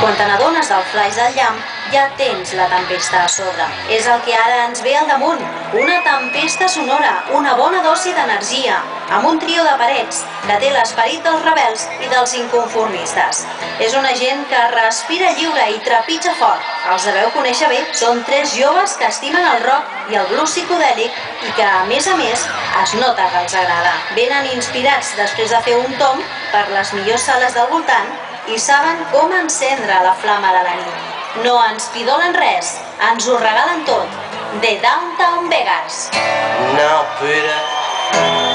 quan te n'adones del flaix del llamp, ja tens la tempesta a sobre. És el que ara ens ve al damunt. Una tempesta sonora, una bona dosi d'energia, amb un trio de parets que té l'esperit dels rebels i dels inconformistes. És una gent que respira lliure i trepitja fort. Els deveu conèixer bé. Són tres joves que estimen el rock i el blues psicodèlic i que, a més a més, es nota que els agrada. Venen inspirats després de fer un tom per les millors sales del voltant i saben com encendre la flama de la nit. No ens pidolen res, ens ho regalen tot. The Downtown Vegas. Now, Peter.